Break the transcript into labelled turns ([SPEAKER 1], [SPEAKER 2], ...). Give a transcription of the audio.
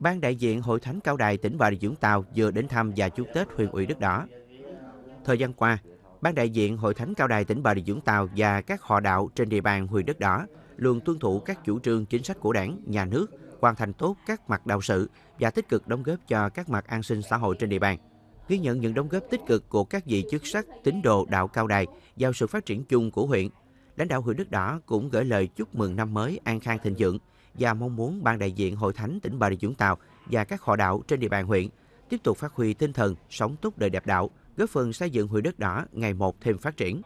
[SPEAKER 1] Ban đại diện Hội Thánh Cao Đài tỉnh Bà Rịa Vũng Tàu vừa đến thăm và chúc Tết huyện ủy đức Đỏ. Thời gian qua, Ban đại diện Hội Thánh Cao Đài tỉnh Bà Rịa Vũng Tàu và các họ đạo trên địa bàn huyện Đất Đỏ luôn tuân thủ các chủ trương chính sách của Đảng, nhà nước, hoàn thành tốt các mặt đạo sự và tích cực đóng góp cho các mặt an sinh xã hội trên địa bàn. Ghi nhận những đóng góp tích cực của các vị chức sắc, tín đồ đạo Cao Đài vào sự phát triển chung của huyện. Lãnh đạo huyện Đức Đỏ cũng gửi lời chúc mừng năm mới an khang thịnh vượng và mong muốn ban đại diện Hội Thánh tỉnh Bà Rịa Vũng Tàu và các họ đạo trên địa bàn huyện tiếp tục phát huy tinh thần sống tốt đời đẹp đạo, góp phần xây dựng huyện Đất Đỏ ngày một thêm phát triển.